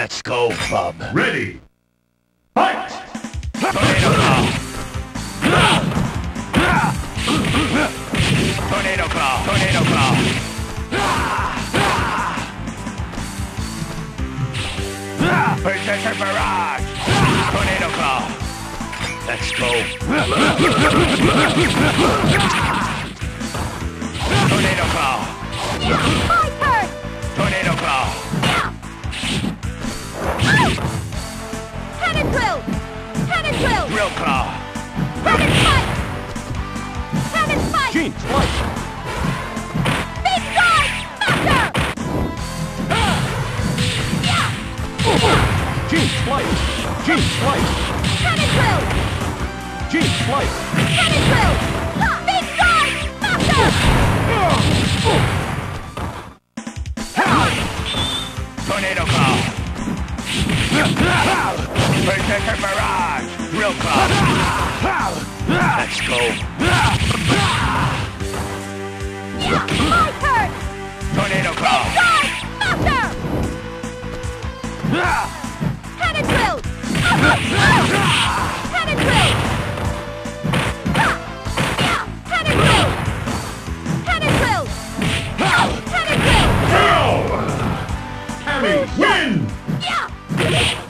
Let's go, bub. Ready. Fight! Tornado Claw. Tornado Claw. Tornado Claw. Berserker Barrage. Tornado Claw. Let's go. Tornado Claw. Drill! Drill Claw. Head and fight! Head and fight! Gene! Big! Master! Gene! Gene, drill! Gene, drill! Ha! Big guard! Master! Tornado. Berserker Barrage. Drill Claw. Let's go. Yeah! My turn! Tornado Claw. Guard! Master! Head and drill! Head and drill! Head and drill! Head and drill! Head and drill! Go! Cammy, win! Yeah!